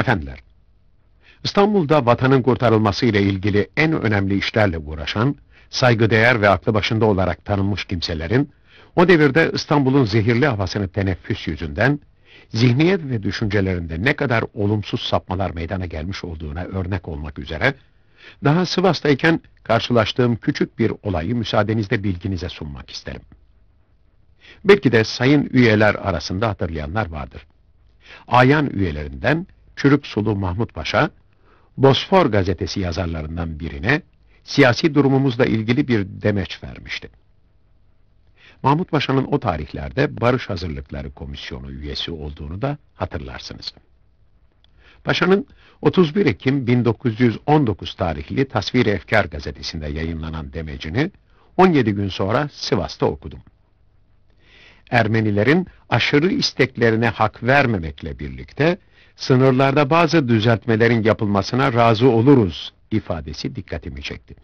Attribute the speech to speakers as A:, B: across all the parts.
A: Efendiler, İstanbul'da vatanın kurtarılması ile ilgili en önemli işlerle uğraşan, saygıdeğer ve aklı başında olarak tanınmış kimselerin, o devirde İstanbul'un zehirli havasını teneffüs yüzünden, zihniyet ve düşüncelerinde ne kadar olumsuz sapmalar meydana gelmiş olduğuna örnek olmak üzere, daha Sivas'tayken karşılaştığım küçük bir olayı müsaadenizle bilginize sunmak isterim. Belki de sayın üyeler arasında hatırlayanlar vardır. Ayan üyelerinden Çürük Sulu Mahmut Paşa, Bosfor gazetesi yazarlarından birine siyasi durumumuzla ilgili bir demeç vermişti. Mahmut Paşa'nın o tarihlerde Barış Hazırlıkları Komisyonu üyesi olduğunu da hatırlarsınız. Paşa'nın 31 Ekim 1919 tarihli Tasvir Efkar gazetesinde yayınlanan demecini 17 gün sonra Sivas'ta okudum. Ermenilerin aşırı isteklerine hak vermemekle birlikte sınırlarda bazı düzeltmelerin yapılmasına razı oluruz ifadesi dikkatimi çekti.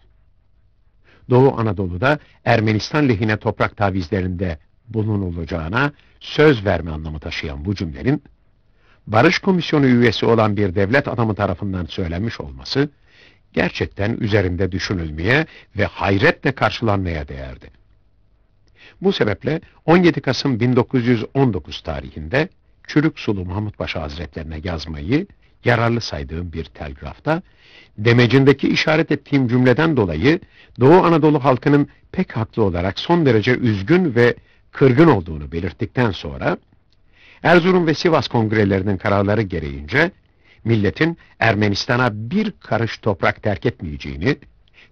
A: Doğu Anadolu'da Ermenistan lehine toprak tavizlerinde bulunulacağına söz verme anlamı taşıyan bu cümlenin, Barış Komisyonu üyesi olan bir devlet adamı tarafından söylenmiş olması, gerçekten üzerinde düşünülmeye ve hayretle karşılanmaya değerdi. Bu sebeple 17 Kasım 1919 tarihinde Çürük Sulu Mahmut Paşa Hazretlerine yazmayı yararlı saydığım bir telgrafta, demecindeki işaret ettiğim cümleden dolayı Doğu Anadolu halkının pek haklı olarak son derece üzgün ve kırgın olduğunu belirttikten sonra, Erzurum ve Sivas kongrelerinin kararları gereğince, milletin Ermenistan'a bir karış toprak terk etmeyeceğini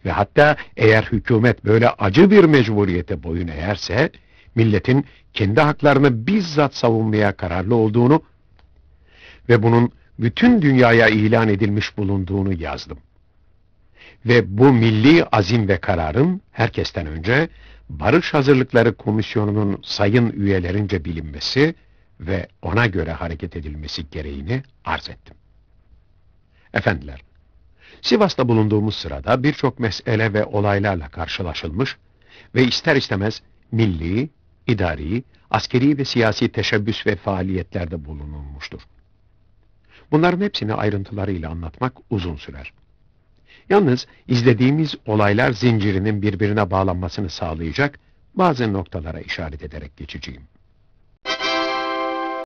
A: ve hatta eğer hükümet böyle acı bir mecburiyete boyun eğerse, milletin kendi haklarını bizzat savunmaya kararlı olduğunu ve bunun bütün dünyaya ilan edilmiş bulunduğunu yazdım. Ve bu milli azim ve kararın herkesten önce Barış Hazırlıkları Komisyonu'nun sayın üyelerince bilinmesi ve ona göre hareket edilmesi gereğini arz ettim. Efendiler, Sivas'ta bulunduğumuz sırada birçok mesele ve olaylarla karşılaşılmış ve ister istemez milli, idari, askeri ve siyasi teşebbüs ve faaliyetlerde bulunulmuştur. Bunların hepsini ayrıntılarıyla anlatmak uzun sürer. Yalnız izlediğimiz olaylar zincirinin birbirine bağlanmasını sağlayacak bazı noktalara işaret ederek geçeceğim.